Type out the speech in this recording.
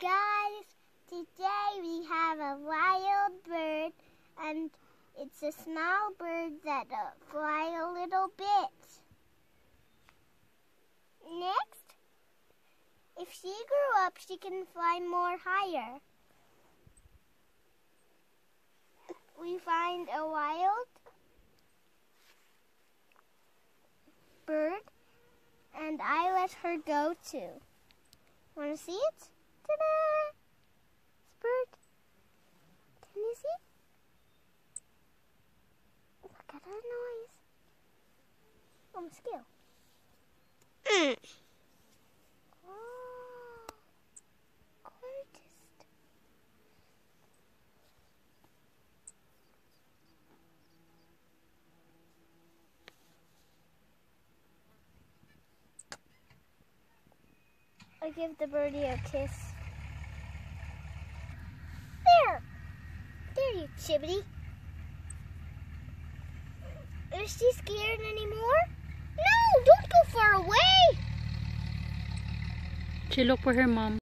guys, today we have a wild bird and it's a small bird that uh, fly a little bit. Next, if she grew up, she can fly more higher. We find a wild bird and I let her go too. Want to see it? Ta-da! It's bird. Can you see? Look at her noise. Oh, mosquito. Mm. Oh, gorgeous. I give the birdie a kiss. There! There, you chibbity. Is she scared anymore? She looked for her mom.